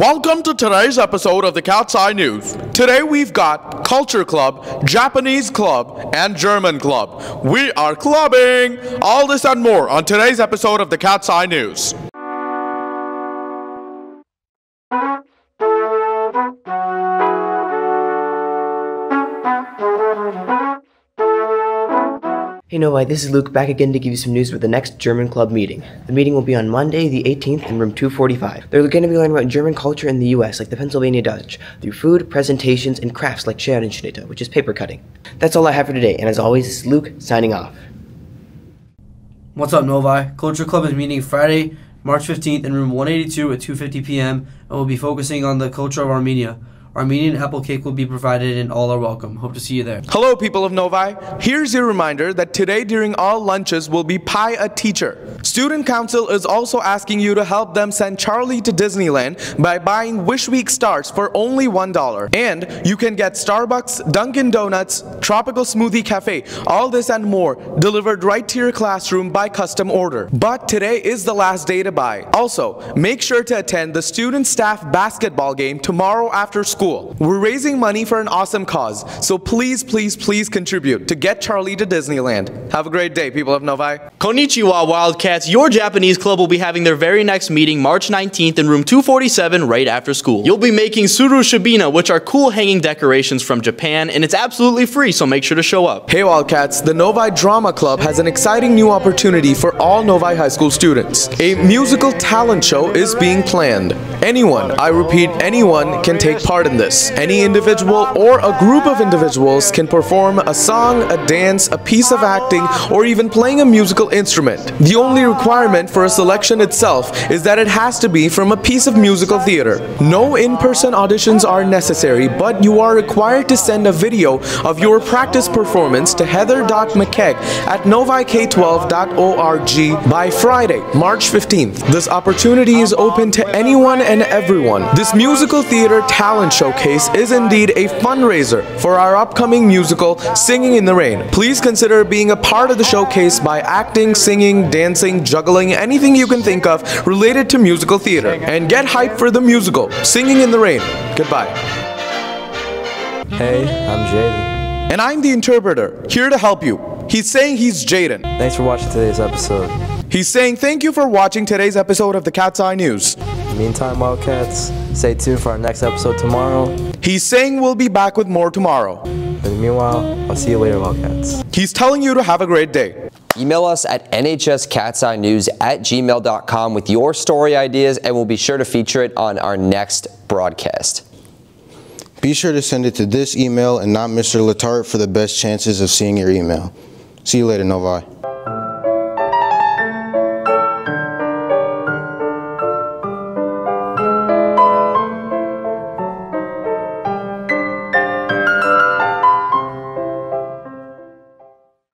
Welcome to today's episode of the Cat's Eye News. Today we've got Culture Club, Japanese Club, and German Club. We are clubbing! All this and more on today's episode of the Cat's Eye News. Hey Novi, this is Luke back again to give you some news with the next German Club meeting. The meeting will be on Monday, the 18th, in room 245. They're going to be learning about German culture in the US, like the Pennsylvania Dutch, through food, presentations, and crafts like Scherenschnitte, which is paper cutting. That's all I have for today, and as always, this is Luke signing off. What's up, Novi? Culture Club is meeting Friday, March 15th in room 182 at 2.50 p.m. and will be focusing on the culture of Armenia. Armenian apple cake will be provided and all are welcome. Hope to see you there. Hello, people of Novi. Here's your reminder that today during all lunches will be Pie a Teacher. Student Council is also asking you to help them send Charlie to Disneyland by buying Wish Week stars for only $1. And you can get Starbucks, Dunkin' Donuts, Tropical Smoothie Cafe, all this and more delivered right to your classroom by custom order. But today is the last day to buy. Also, make sure to attend the student staff basketball game tomorrow after school. We're raising money for an awesome cause, so please, please, please contribute to get Charlie to Disneyland. Have a great day, people of Novi. Konnichiwa, Wildcats. Your Japanese club will be having their very next meeting March 19th in room 247 right after school. You'll be making tsurushi bina, which are cool hanging decorations from Japan, and it's absolutely free, so make sure to show up. Hey Wildcats, the Novi Drama Club has an exciting new opportunity for all Novi High School students. A musical talent show is being planned. Anyone, I repeat, anyone can take part in this. Any individual or a group of individuals can perform a song, a dance, a piece of acting, or even playing a musical instrument. The only requirement for a selection itself is that it has to be from a piece of musical theater. No in-person auditions are necessary, but you are required to send a video of your practice performance to heather.mckeg at novik12.org by Friday, March 15th. This opportunity is open to anyone and everyone. This musical theater talent Showcase is indeed a fundraiser for our upcoming musical, Singing in the Rain. Please consider being a part of the showcase by acting, singing, dancing, juggling, anything you can think of related to musical theater. And get hyped for the musical, Singing in the Rain. Goodbye. Hey, I'm Jaden. And I'm the interpreter, here to help you. He's saying he's Jaden. Thanks for watching today's episode. He's saying thank you for watching today's episode of the Cat's Eye News. Meantime, Wildcats, stay tuned for our next episode tomorrow. He's saying we'll be back with more tomorrow. And meanwhile, I'll see you later, Wildcats. He's telling you to have a great day. Email us at nhscatseyenews at gmail.com with your story ideas, and we'll be sure to feature it on our next broadcast. Be sure to send it to this email and not Mr. Letarte for the best chances of seeing your email. See you later, Novi.